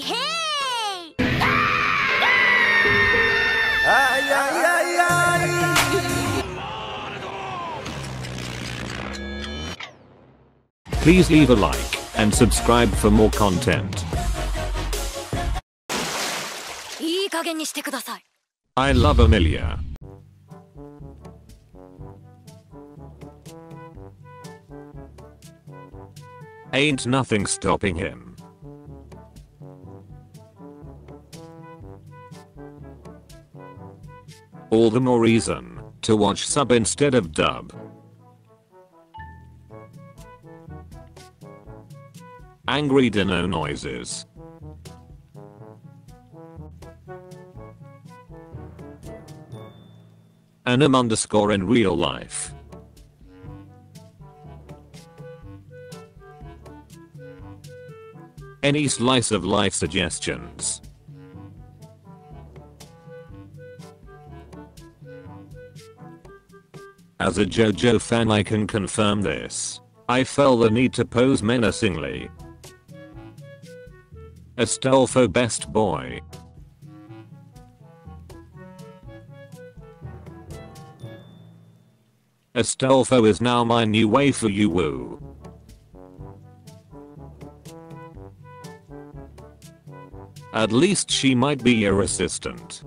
hey! Ay, ay, ay, ay! Please leave a like and subscribe for more content. I love Emilia. Ain't nothing stopping him. All the more reason to watch sub instead of dub. Angry Dino noises. Anum underscore in real life. Any slice of life suggestions. As a JoJo fan I can confirm this. I felt the need to pose menacingly. Astolfo best boy. Astolfo is now my new waifu you woo. At least she might be your assistant.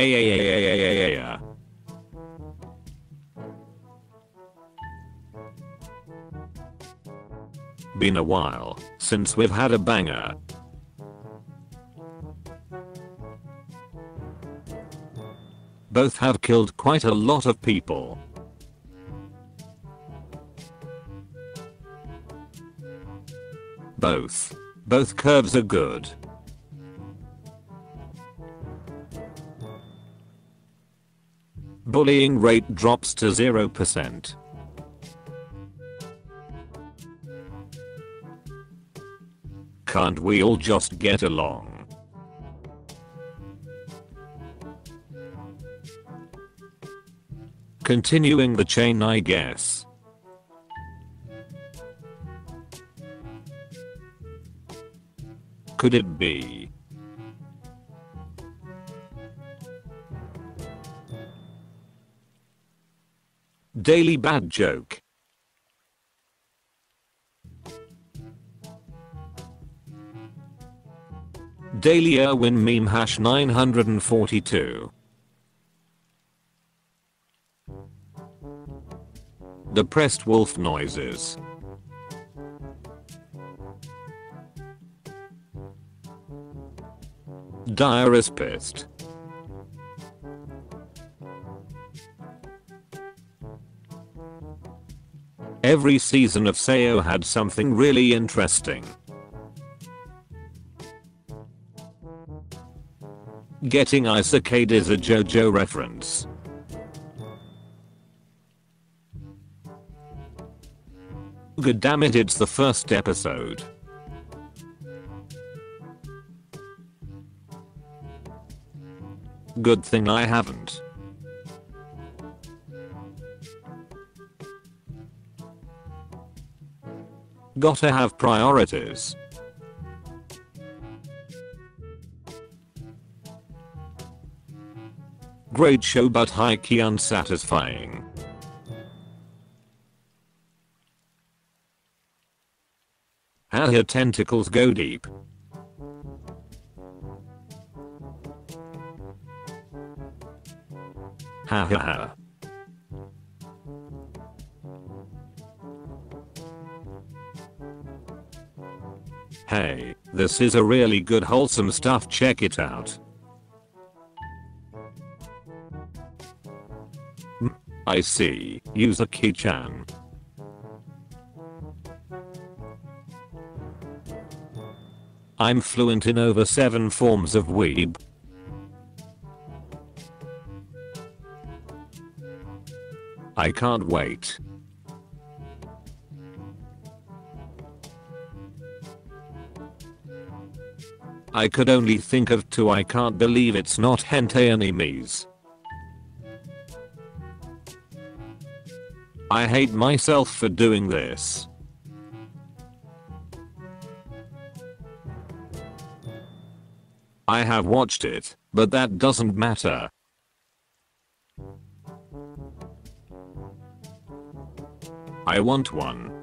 Ay. Been a while since we've had a banger. Both have killed quite a lot of people. Both. Both curves are good. Bullying rate drops to 0%. Can't we all just get along? Continuing the chain I guess. Could it be? Daily bad joke. Daily Erwin meme hash 942. Depressed wolf noises. Dire is pissed. Every season of Sayo had something really interesting. Getting Isacade is a JoJo reference. Good damn it it's the first episode. Good thing I haven't. Gotta have priorities. Great show but high key unsatisfying. How her tentacles go deep. Ha ha ha. Hey, this is a really good wholesome stuff check it out. Hmm, I see, user Key-chan. I'm fluent in over 7 forms of weeb. I can't wait. I could only think of two I can't believe it's not hentai enemies. I hate myself for doing this. I have watched it, but that doesn't matter. I want one.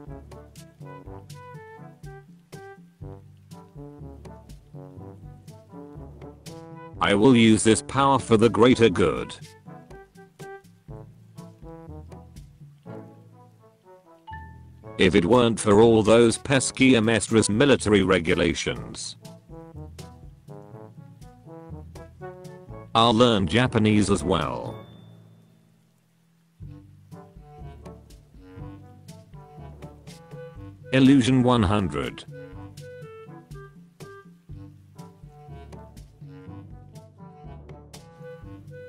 I will use this power for the greater good. If it weren't for all those pesky Amestris military regulations. I'll learn Japanese as well. Illusion 100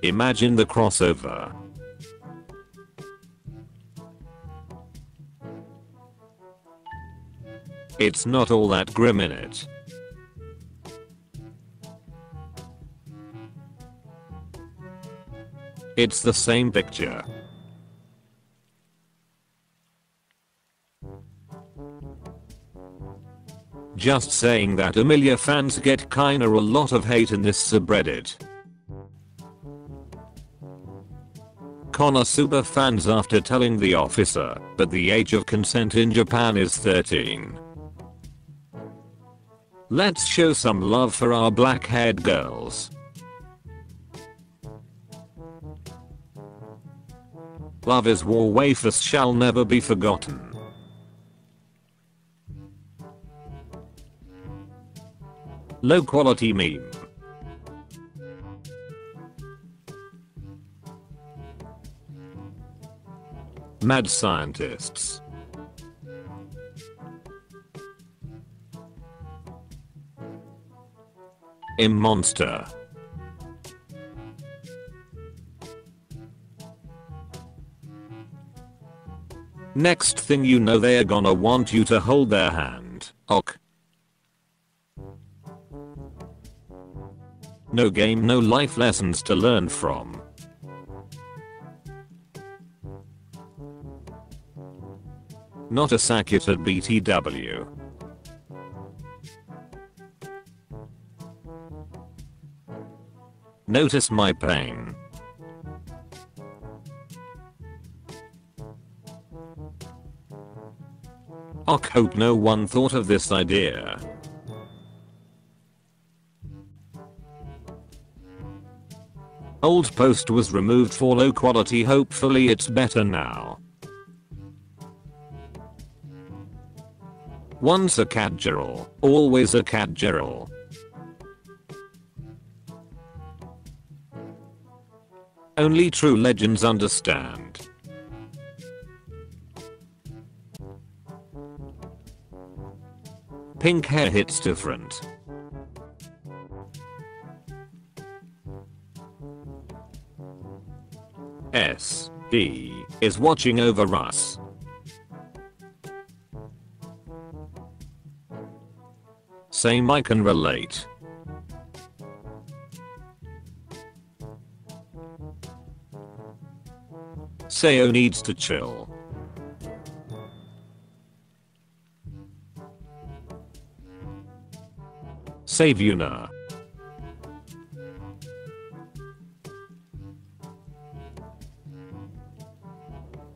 Imagine the crossover. It's not all that grim in it. It's the same picture. Just saying that Emilia fans get kinda a lot of hate in this subreddit. Konosuba fans after telling the officer, but the age of consent in Japan is 13. Let's show some love for our black haired girls. Love is war wafers shall never be forgotten. Low quality meme. Mad scientists. Im monster. Next thing you know they're gonna want you to hold their hand. Ok. No game no life lessons to learn from. Not a Sakut at BTW. Notice my pain. Och hope no one thought of this idea. Old post was removed for low quality hopefully it's better now. Once a cat girl, always a cat girl. Only true legends understand. Pink hair hits different. S. E. is watching over us. Same I can relate. Sayo needs to chill. Save Yuna.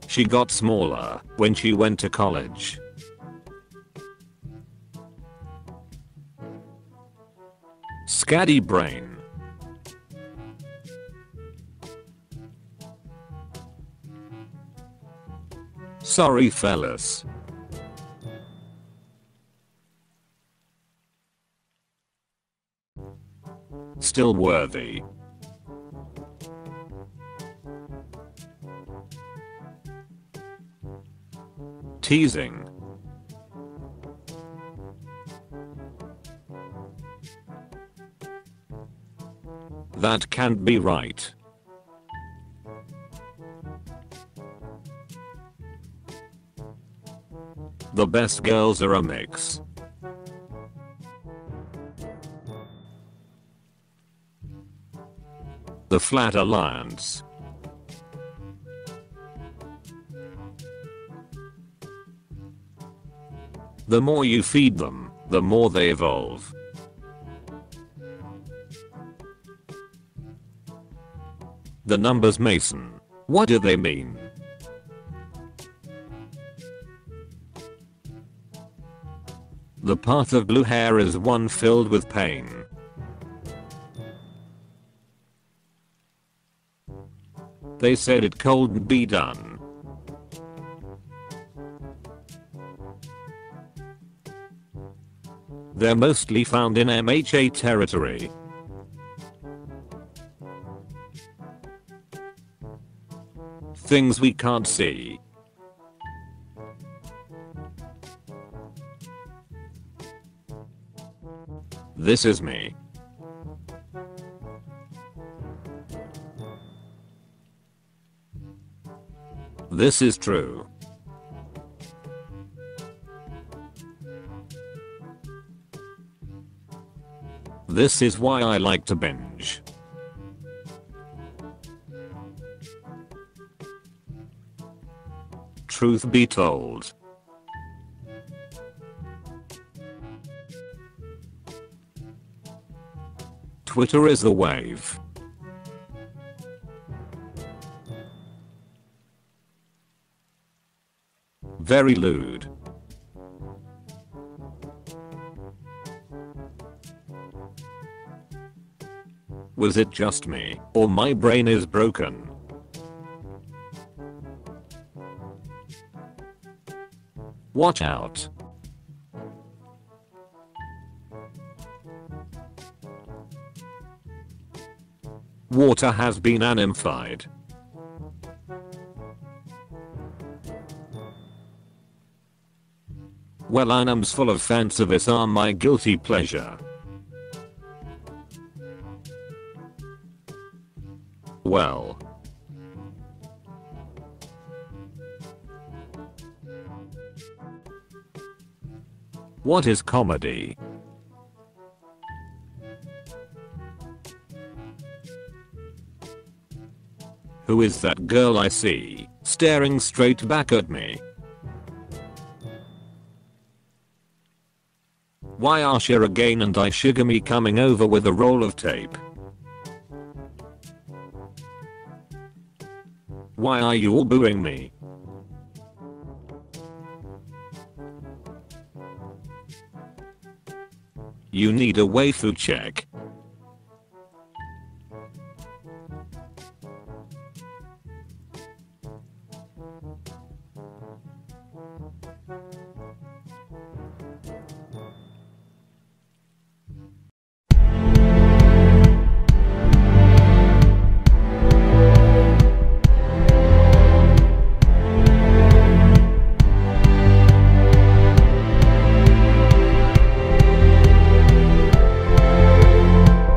She got smaller when she went to college. Scatty brain. Sorry fellas. Still worthy. Teasing. That can't be right. The best girls are a mix. The Flat Alliance. The more you feed them, the more they evolve. The numbers Mason. What do they mean? The path of blue hair is one filled with pain. They said it couldn't be done. They're mostly found in MHA territory. Things we can't see. This is me. This is true. This is why I like to binge. Truth be told. Twitter is the wave. Very lewd. Was it just me, or my brain is broken? Watch out. Water has been animified. Well anims full of fan service are my guilty pleasure. Well. What is comedy? Who is that girl I see, staring straight back at me? Why are Shirogane and Ishigami coming over with a roll of tape? Why are you all booing me? You need a waifu check.